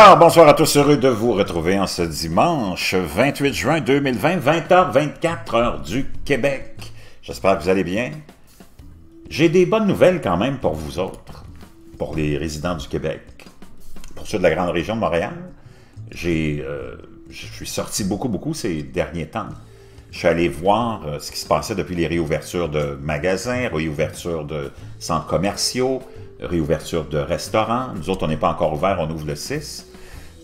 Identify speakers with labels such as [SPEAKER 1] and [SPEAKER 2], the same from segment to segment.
[SPEAKER 1] Bonsoir à tous, heureux de vous retrouver en ce dimanche 28 juin 2020, 20h, 24 heures du Québec. J'espère que vous allez bien. J'ai des bonnes nouvelles quand même pour vous autres, pour les résidents du Québec, pour ceux de la grande région de Montréal. J'ai, euh, je suis sorti beaucoup, beaucoup ces derniers temps. Je suis allé voir euh, ce qui se passait depuis les réouvertures de magasins, réouvertures de centres commerciaux, réouverture de restaurants. Nous autres, on n'est pas encore ouvert, on ouvre le 6.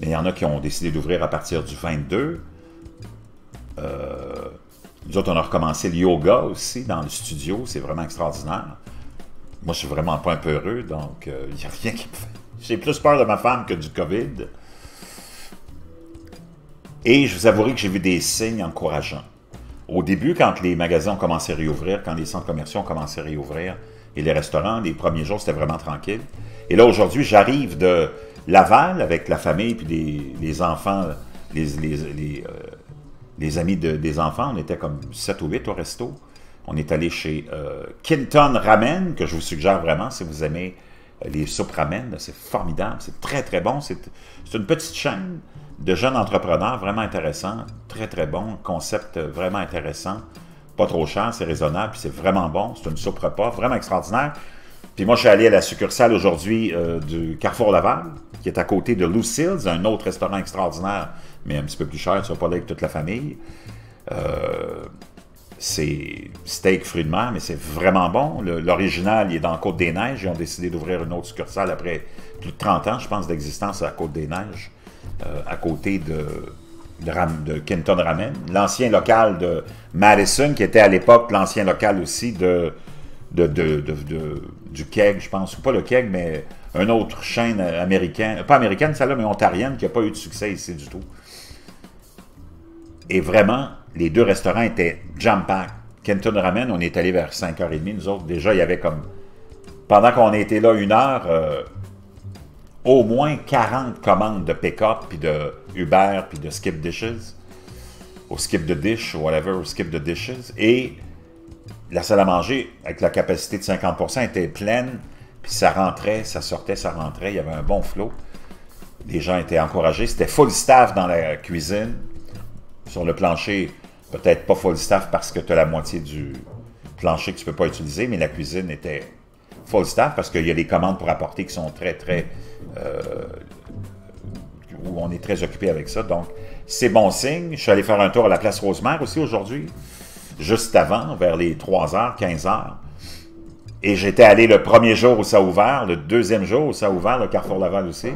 [SPEAKER 1] Mais il y en a qui ont décidé d'ouvrir à partir du 22. Euh, nous autres, on a recommencé le yoga aussi dans le studio. C'est vraiment extraordinaire. Moi, je suis vraiment pas un peu heureux, donc euh, il n'y a rien qui me fait. J'ai plus peur de ma femme que du COVID. Et je vous avouerai que j'ai vu des signes encourageants. Au début, quand les magasins ont commencé à réouvrir, quand les centres commerciaux ont commencé à réouvrir, et les restaurants, les premiers jours, c'était vraiment tranquille. Et là, aujourd'hui, j'arrive de Laval avec la famille, puis les, enfants, les, euh, amis des enfants. On était comme 7 ou 8 au resto. On est allé chez euh, Kinton Ramen, que je vous suggère vraiment si vous aimez euh, les soupes ramen. C'est formidable, c'est très, très bon. C'est une petite chaîne de jeunes entrepreneurs vraiment intéressant, très, très bon, concept vraiment intéressant pas trop cher, c'est raisonnable, puis c'est vraiment bon. C'est une soupe repas vraiment extraordinaire. Puis moi, je suis allé à la succursale aujourd'hui euh, du Carrefour Laval, qui est à côté de Lucille's, un autre restaurant extraordinaire, mais un petit peu plus cher, tu vas pas aller avec toute la famille. Euh, c'est steak fruits de mer, mais c'est vraiment bon. L'original, il est dans Côte-des-Neiges. Ils ont décidé d'ouvrir une autre succursale après plus de 30 ans, je pense, d'existence à Côte-des-Neiges, euh, à côté de de, Kenton Ramen, l'ancien local de Madison, qui était à l'époque l'ancien local aussi de, de, du Keg, je pense, ou pas le Keg, mais une autre chaîne américaine, pas américaine celle-là, mais ontarienne, qui n'a pas eu de succès ici du tout. Et vraiment, les deux restaurants étaient jam-pack. Kenton Ramen, on est allé vers 5h30, nous autres, déjà, il y avait comme... Pendant qu'on était là une heure, euh, au moins 40 commandes de pick-up, puis de Uber, puis de Skip Dishes, ou Skip the Dish, ou whatever, ou Skip the Dishes. Et la salle à manger, avec la capacité de 50%, était pleine, puis ça rentrait, ça sortait, ça rentrait, il y avait un bon flot. Les gens étaient encouragés. C'était full staff dans la cuisine. Sur le plancher, peut-être pas full staff parce que tu as la moitié du plancher que tu ne peux pas utiliser, mais la cuisine était full staff parce qu'il y a des commandes pour apporter qui sont très, très. Euh, où on est très occupé avec ça. Donc, c'est bon signe. Je suis allé faire un tour à la place Rosemère aussi aujourd'hui, juste avant, vers les 3h, 15h. Et j'étais allé le premier jour où ça a ouvert, le deuxième jour où ça a ouvert, le Carrefour Laval aussi.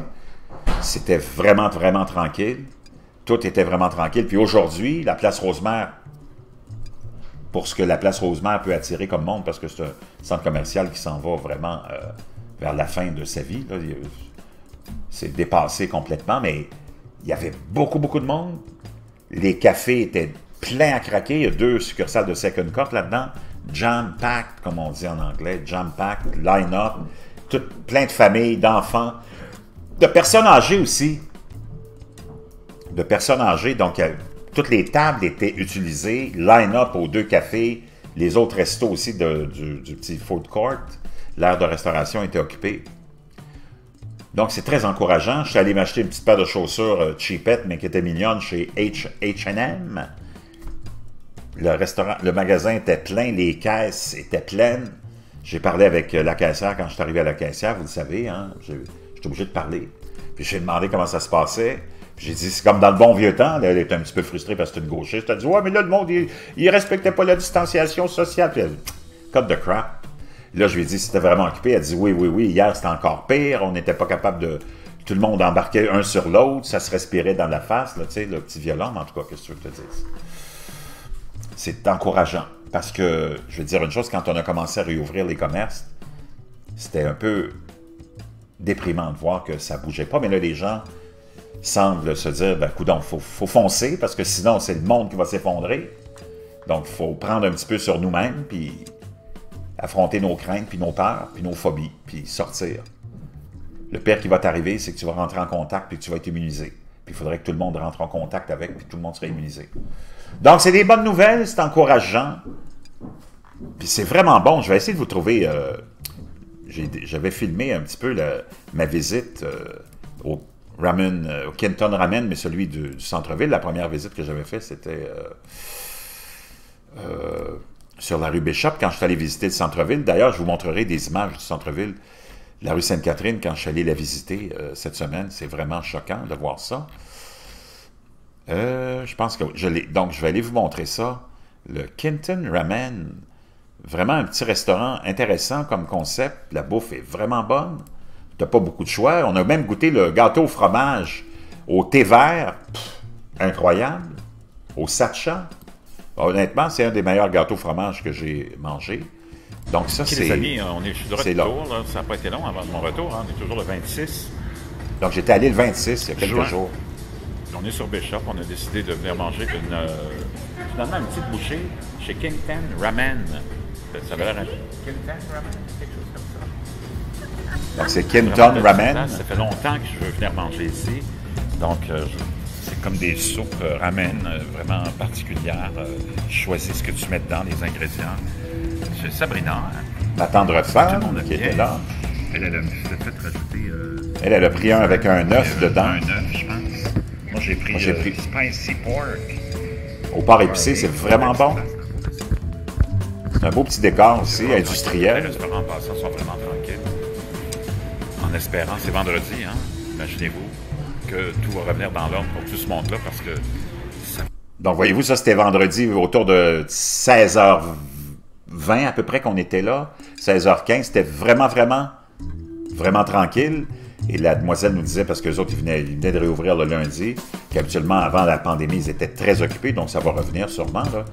[SPEAKER 1] C'était vraiment, vraiment tranquille. Tout était vraiment tranquille. Puis aujourd'hui, la place Rosemère pour ce que la place Rosemère peut attirer comme monde, parce que c'est un centre commercial qui s'en va vraiment euh, vers la fin de sa vie. C'est dépassé complètement, mais il y avait beaucoup, beaucoup de monde. Les cafés étaient pleins à craquer. Il y a deux succursales de Second Court là-dedans. Jam-packed, comme on dit en anglais. Jam-packed, line-up. Plein de familles, d'enfants. De personnes âgées aussi. De personnes âgées. Donc, a toutes les tables étaient utilisées, line-up aux deux cafés, les autres restos aussi du, petit food court, l'aire de restauration était occupée. Donc, c'est très encourageant. Je suis allé m'acheter une petite paire de chaussures euh, cheapette, mais qui était mignonne, chez H&M. Le restaurant, le magasin était plein, les caisses étaient pleines. J'ai parlé avec euh, la caissière quand je suis arrivé à la caissière, vous le savez, hein, j'étais obligé de parler. Puis j'ai demandé comment ça se passait. J'ai dit, c'est comme dans le bon vieux temps. elle était un petit peu frustrée parce que c'est une gauchiste. Elle a dit, ouais, mais là, le monde, il, il respectait pas la distanciation sociale. Puis elle cut the crap. Là, je lui ai dit, c'était vraiment occupé. Elle a dit, oui, oui, oui, hier, c'était encore pire. On n'était pas capable de. Tout le monde embarquait un sur l'autre. Ça se respirait dans la face, là, tu sais, le petit violon. En tout cas, qu'est-ce que tu veux que je te dise? C'est encourageant. Parce que, je vais dire une chose, quand on a commencé à réouvrir les commerces, c'était un peu déprimant de voir que ça bougeait pas. Mais là, les gens semble se dire, ben, coudon, il faut, faut, foncer parce que sinon, c'est le monde qui va s'effondrer. Donc, il faut prendre un petit peu sur nous-mêmes, puis affronter nos craintes, puis nos peurs, puis nos phobies, puis sortir. Le pire qui va t'arriver, c'est que tu vas rentrer en contact, puis tu vas être immunisé. Puis il faudrait que tout le monde rentre en contact avec, puis tout le monde serait immunisé. Donc, c'est des bonnes nouvelles, c'est encourageant. Puis c'est vraiment bon. Je vais essayer de vous trouver... Euh, j'avais filmé un petit peu ma visite euh, au ramen, au Kenton Ramen, mais celui du, centre-ville. La première visite que j'avais faite, c'était sur la rue Bishop, quand je suis allé visiter le centre-ville. D'ailleurs, je vous montrerai des images du centre-ville, la rue Sainte-Catherine, quand je suis allé la visiter cette semaine. C'est vraiment choquant de voir ça. Je pense que je l'ai. Donc, je vais aller vous montrer ça. Le Kenton Ramen. Vraiment un petit restaurant intéressant comme concept. La bouffe est vraiment bonne. Tu n'as pas beaucoup de choix. On a même goûté le gâteau au fromage au thé vert. incroyable. Au satcha. Honnêtement, c'est un des meilleurs gâteaux au fromage que j'ai mangé. Donc ça, c'est...
[SPEAKER 2] on de retour. Là. Ça n'a pas été long avant mon retour. Hein. On est toujours le 26.
[SPEAKER 1] Donc j'étais allé le 26, il y a quelques jours.
[SPEAKER 2] On est sur Bishop. On a décidé de venir manger une, euh, finalement une petite bouchée chez King Ten Ramen. Ça Kenton Ramen, quelque chose comme ça.
[SPEAKER 1] Donc c'est Kenton Ramen.
[SPEAKER 2] Ça fait longtemps que je veux venir manger ici. Donc euh, c'est comme des soupes euh, ramen euh, vraiment particulières. choisis ce que tu mets dedans, les ingrédients. C'est Sabrina. Hein.
[SPEAKER 1] La tendre femme qui était là.
[SPEAKER 2] Elle, elle a fait rajouter.
[SPEAKER 1] elle, elle a pris un avec un œuf dedans.
[SPEAKER 2] Un œuf, je pense. J'ai pris, Moi, pris spicy pork.
[SPEAKER 1] Au porc épicé, c'est vraiment bon. C'est un beau petit décor aussi, industriel.
[SPEAKER 2] Les restaurants passants sont vraiment tranquilles. En espérant, c'est vendredi, hein? Imaginez-vous que tout va revenir dans l'ordre pour tout ce monde-là parce que.
[SPEAKER 1] Donc, voyez-vous, ça, c'était vendredi autour de 16h20 à peu près qu'on était là. 16h15, c'était vraiment, vraiment, vraiment tranquille. Et la demoiselle nous disait, parce que les autres, ils venaient, de réouvrir le lundi, qu'habituellement, avant la pandémie, ils étaient très occupés, donc ça va revenir sûrement. Là.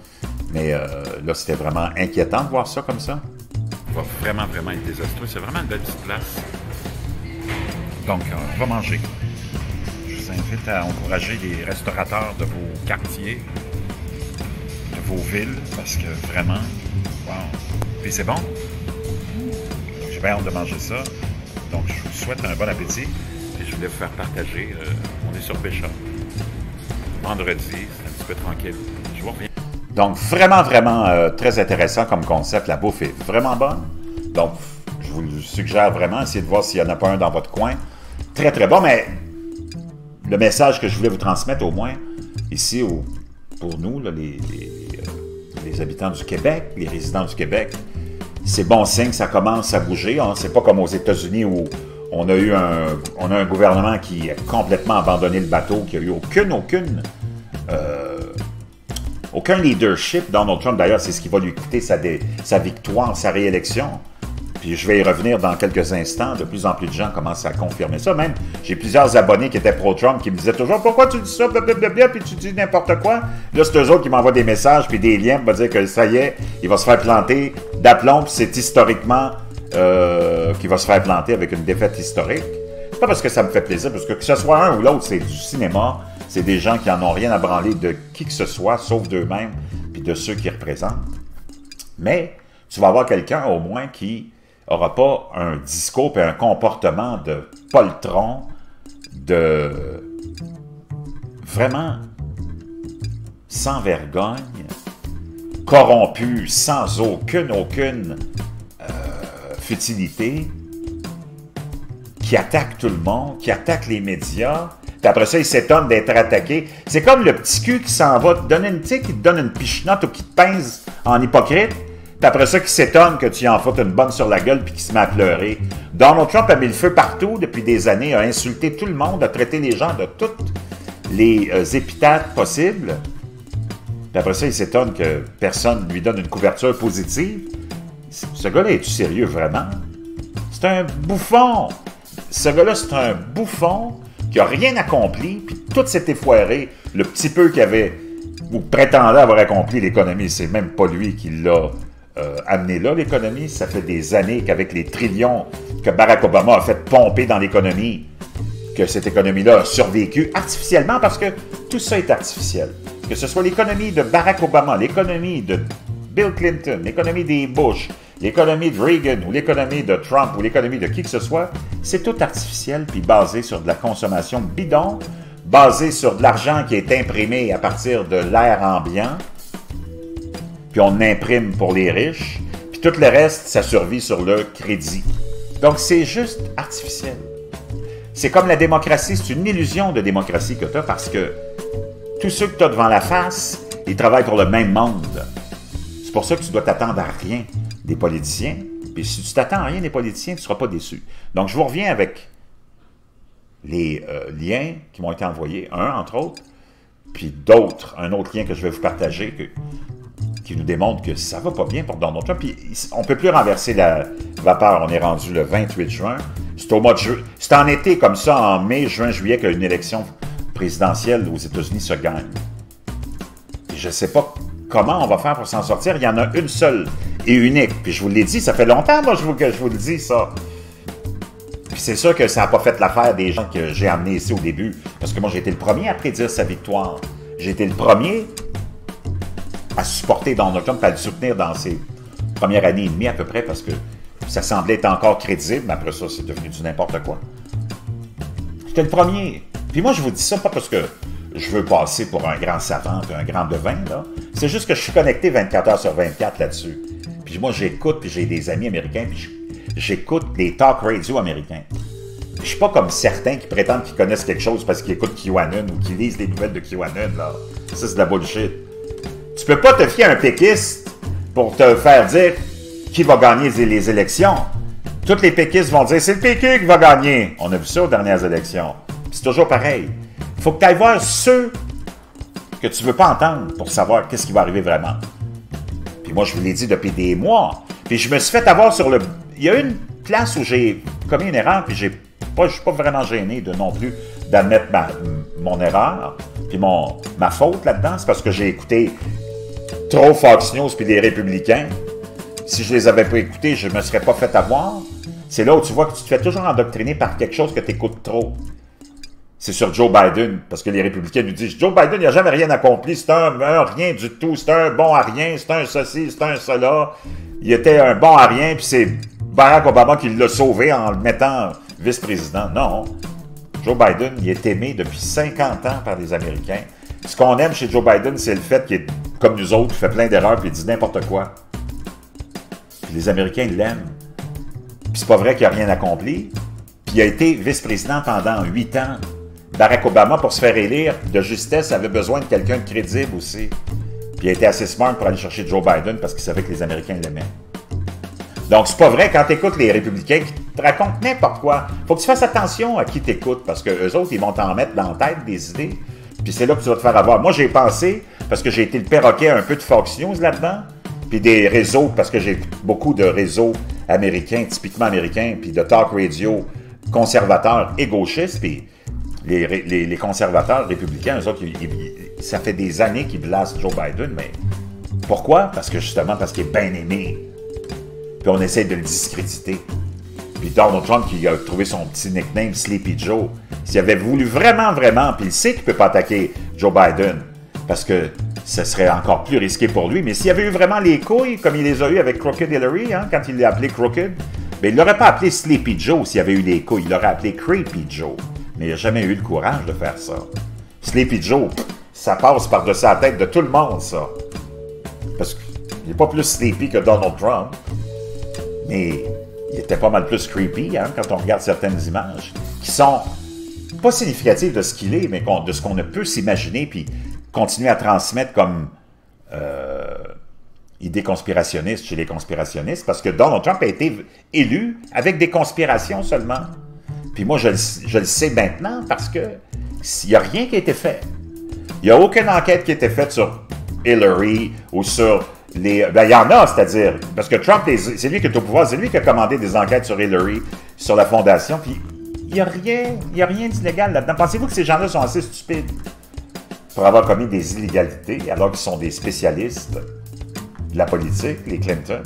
[SPEAKER 1] Mais euh, là, c'était vraiment inquiétant de voir ça comme ça.
[SPEAKER 2] Ça va vraiment, vraiment être désastreux. C'est vraiment une belle petite place. Donc, euh, on va manger. Je vous invite à encourager les restaurateurs de vos quartiers, de vos villes, parce que vraiment, wow. Puis c'est bon. J'ai bien hâte de manger ça. Donc, je vous souhaite un bon appétit et je voulais vous faire partager. Euh, on est sur Pécha. Vendredi, c'est un petit peu tranquille. Je vous reviens.
[SPEAKER 1] Donc, vraiment, vraiment euh, très intéressant comme concept. La bouffe est vraiment bonne. Donc, je vous suggère vraiment, essayez de voir s'il n'y en a pas un dans votre coin. Très, très bon, mais le message que je voulais vous transmettre au moins, ici, pour nous, euh, les, habitants du Québec, les résidents du Québec, c'est bon signe, ça commence à bouger. C'est pas comme aux États-Unis où on a eu un, on a un gouvernement qui a complètement abandonné le bateau, qui a eu aucune, aucune... Euh, aucun leadership. Donald Trump, d'ailleurs, c'est ce qui va lui coûter sa victoire, sa réélection. Puis je vais y revenir dans quelques instants. De plus en plus de gens commencent à confirmer ça. Même, j'ai plusieurs abonnés qui étaient pro-Trump qui me disaient toujours Pourquoi tu dis ça, blablabla, puis tu dis n'importe quoi. Là, c'est eux autres qui m'envoient des messages puis des liens pour me dire que ça y est, il va se faire planter d'aplomb, puis c'est historiquement euh, qu'il va se faire planter avec une défaite historique. Pas parce que ça me fait plaisir, parce que que ce soit un ou l'autre, c'est du cinéma. C'est des gens qui n'en ont rien à branler de qui que ce soit, sauf d'eux-mêmes, puis de ceux qui représentent. Mais tu vas avoir quelqu'un au moins qui n'aura pas un discours et un comportement de poltron, de vraiment sans vergogne, corrompu, sans aucune, aucune euh, futilité, qui attaque tout le monde, qui attaque les médias, puis après ça, il s'étonne d'être attaqué. C'est comme le petit cul qui s'en va te donner une, qui te donne une pichenote ou qui te pince en hypocrite. Puis après ça, qui s'étonne que tu en foutes une bonne sur la gueule puis qui se met à pleurer. Donald Trump a mis le feu partout depuis des années, a insulté tout le monde, a traité les gens de toutes les euh, épithètes possibles. Puis après ça, il s'étonne que personne lui donne une couverture positive. Ce gars-là, est tu sérieux vraiment? C'est un bouffon. Ce gars-là, c'est un bouffon qui n'a rien accompli, puis tout s'est effoiré. Le petit peu qu'il avait, ou prétendait avoir accompli l'économie, c'est même pas lui qui l'a euh, amené là, l'économie. Ça fait des années qu'avec les trillions que Barack Obama a fait pomper dans l'économie, que cette économie-là a survécu artificiellement parce que tout ça est artificiel. Que ce soit l'économie de Barack Obama, l'économie de Bill Clinton, l'économie des Bush, l'économie de Reagan ou l'économie de Trump ou l'économie de qui que ce soit, c'est tout artificiel puis basé sur de la consommation bidon, basé sur de l'argent qui est imprimé à partir de l'air ambiant, on imprime pour les riches, puis tout le reste, ça survit sur le crédit. Donc c'est juste artificiel. C'est comme la démocratie, c'est une illusion de démocratie que tu as parce que tous ceux que tu as devant la face, ils travaillent pour le même monde. C'est pour ça que tu dois t'attendre à rien des politiciens. Puis si tu t'attends à rien des politiciens, tu ne seras pas déçu. Donc, je vous reviens avec les euh, liens qui m'ont été envoyés, un entre autres, puis d'autres, un autre lien que je vais vous partager, qui nous démontre que ça va pas bien pour Donald Trump. Puis on peut plus renverser la vapeur. On est rendu le 28 juin. C'est au mois de juin. C'est en été comme ça, en mai, juin, juillet, qu'une élection présidentielle aux États-Unis se gagne. je ne sais pas comment on va faire pour s'en sortir. Il y en a une seule et unique. Puis je vous l'ai dit, ça fait longtemps, je que je vous le dis, ça. Puis c'est sûr que ça n'a pas fait l'affaire des gens que j'ai amenés ici au début. Parce que moi, j'ai été le premier à prédire sa victoire. J'ai été le premier à supporter Donald Trump, à le soutenir dans ses premières années et demie à peu près, parce que ça semblait être encore crédible, mais après ça, c'est devenu du n'importe quoi. J'étais le premier. Puis moi, je vous dis ça pas parce que je veux passer pour un grand savant, un grand devin, là. C'est juste que je suis connecté 24 heures sur 24 là-dessus. Puis moi, j'écoute, puis j'ai des amis américains, puis j'écoute les talk radio américains. Je suis pas comme certains qui prétendent qu'ils connaissent quelque chose parce qu'ils écoutent QAnon ou qu'ils lisent les nouvelles de QAnon, là. Ça, c'est de la bullshit. Tu peux pas te fier à un péquiste pour te faire dire qui va gagner les élections. Tous les péquistes vont dire c'est le PQ qui va gagner. On a vu ça aux dernières élections. C'est toujours pareil. Il faut que tu ailles voir ceux que tu veux pas entendre pour savoir qu'est-ce qui va arriver vraiment. Puis moi, je vous l'ai dit depuis des mois. Puis je me suis fait avoir sur le. Il y a une place où j'ai commis une erreur, puis j'ai pas, je suis pas vraiment gêné de non plus d'admettre mon erreur, puis mon, ma faute là-dedans. C'est parce que j'ai écouté trop Fox News puis les républicains. Si je les avais pas écoutés, je me serais pas fait avoir. C'est là où tu vois que tu te fais toujours endoctriner par quelque chose que tu écoutes trop. C'est sur Joe Biden, parce que les républicains nous disent Joe Biden, il n'a jamais rien accompli, c'est un, rien du tout, c'est un bon à rien, c'est un ceci, c'est un cela. Il était un bon à rien, puis c'est Barack Obama qui l'a sauvé en le mettant vice-président. Non. Joe Biden, il est aimé depuis 50 ans par les Américains. Ce qu'on aime chez Joe Biden, c'est le fait qu'il est comme nous autres, il fait plein d'erreurs puis il dit n'importe quoi. Puis les Américains l'aiment. Puis c'est pas vrai qu'il n'a rien accompli. Puis il a été vice-président pendant huit ans. Barack Obama, pour se faire élire de justesse, avait besoin de quelqu'un de crédible aussi. Puis il a été assez smart pour aller chercher Joe Biden parce qu'il savait que les Américains l'aimaient. Donc, c'est pas vrai quand tu écoutes les républicains qui te racontent n'importe quoi. Faut que tu fasses attention à qui t'écoutes parce que eux autres, ils vont t'en mettre dans la tête des idées. Puis c'est là que tu vas te faire avoir. Moi, j'ai pensé, parce que j'ai été le perroquet un peu de Fox News là-dedans, puis des réseaux, parce que j'ai beaucoup de réseaux américains, typiquement américains, puis de talk radio conservateurs et gauchistes, puis les, conservateurs républicains, eux autres, ça fait des années qu'ils blasent Joe Biden, mais pourquoi? Parce que justement, parce qu'il est bien aimé. Puis on essaie de le discréditer. Donald Trump qui a trouvé son petit nickname Sleepy Joe, s'il avait voulu vraiment, vraiment, puis il sait qu'il ne peut pas attaquer Joe Biden, parce que ce serait encore plus risqué pour lui, mais s'il avait eu vraiment les couilles, comme il les a eu avec Crooked Hillary, hein, quand il l'a appelé Crooked, ben, il l'aurait pas appelé Sleepy Joe s'il avait eu les couilles, il l'aurait appelé Creepy Joe. Mais il n'a jamais eu le courage de faire ça. Sleepy Joe, ça passe par-dessus la tête de tout le monde, ça. Parce qu'il n'est pas plus sleepy que Donald Trump, mais il était pas mal plus creepy hein, quand on regarde certaines images, qui sont pas significatives de ce qu'il est, mais de ce qu'on ne peut s'imaginer, puis continuer à transmettre comme euh, idée conspirationniste chez les conspirationnistes, parce que Donald Trump a été élu avec des conspirations seulement. Puis moi, je le, sais maintenant parce que s'il n'y a rien qui a été fait. Il n'y a aucune enquête qui a été faite sur Hillary ou sur les. Ben, il y en a, c'est-à-dire. Parce que Trump, c'est lui qui est au pouvoir, c'est lui qui a commandé des enquêtes sur Hillary, sur la fondation. Puis il n'y a rien, il a rien d'illégal là-dedans. Pensez-vous que ces gens-là sont assez stupides pour avoir commis des illégalités alors qu'ils sont des spécialistes de la politique, les Clinton?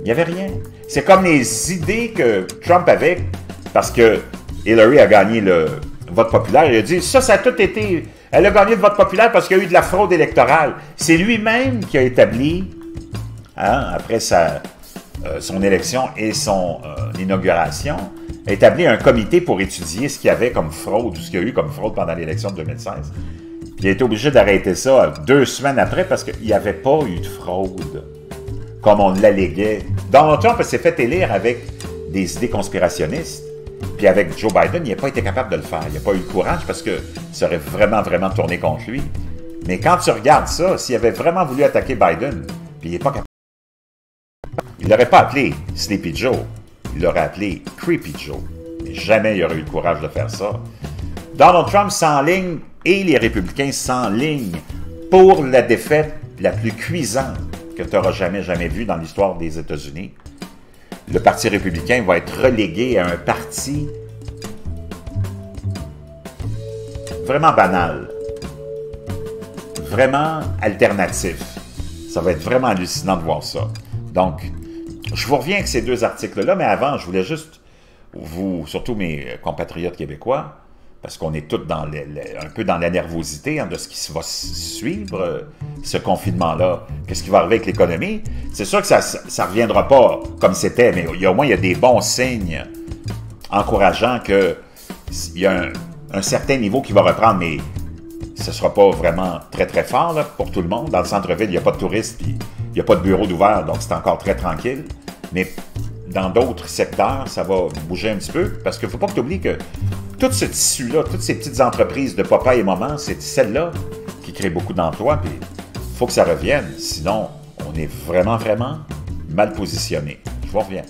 [SPEAKER 1] Il n'y avait rien. C'est comme les idées que Trump avait parce que Hillary a gagné le vote populaire. Il a dit ça, ça a tout été. Elle a gagné le vote populaire parce qu'il y a eu de la fraude électorale. C'est lui-même qui a établi, hein, après sa, euh, son élection et son euh, inauguration, établi un comité pour étudier ce qu'il y avait comme fraude, ou ce qu'il y a eu comme fraude pendant l'élection de 2016. Puis il a été obligé d'arrêter ça deux semaines après parce qu'il n'y avait pas eu de fraude, comme on l'alléguait. Donald Trump s'est fait élire avec des idées conspirationnistes. Puis avec Joe Biden, il n'a pas été capable de le faire. Il n'a pas eu le courage parce que ça aurait vraiment, vraiment tourné contre lui. Mais quand tu regardes ça, s'il avait vraiment voulu attaquer Biden, puis il n'est pas capable, il n'aurait pas appelé Sleepy Joe, il l'aurait appelé Creepy Joe. Mais jamais il aurait eu le courage de faire ça. Donald Trump s'enligne et les républicains s'enlignent pour la défaite la plus cuisante que tu auras jamais, jamais vue dans l'histoire des États-Unis. Le Parti républicain va être relégué à un parti vraiment banal, vraiment alternatif. Ça va être vraiment hallucinant de voir ça. Donc, je vous reviens avec ces deux articles-là, mais avant, je voulais juste, vous, surtout mes compatriotes québécois, parce qu'on est tous dans un peu dans la nervosité hein, de ce qui va suivre, euh, ce confinement-là. Qu'est-ce qui va arriver avec l'économie? C'est sûr que ça ne reviendra pas comme c'était, mais il y a, au moins il y a des bons signes encourageants qu'il y a un, certain niveau qui va reprendre, mais ce ne sera pas vraiment très très fort pour tout le monde. Dans le centre-ville, il n'y a pas de touristes, puis il n'y a pas de bureau d'ouvert, donc c'est encore très tranquille. Mais dans d'autres secteurs, ça va bouger un petit peu, parce qu'il ne faut pas que tu oublies que tout ce tissu-là, toutes ces petites entreprises de papa et maman, c'est celle-là qui crée beaucoup d'emplois, puis il faut que ça revienne, sinon on est vraiment, vraiment mal positionné. Je vous reviens.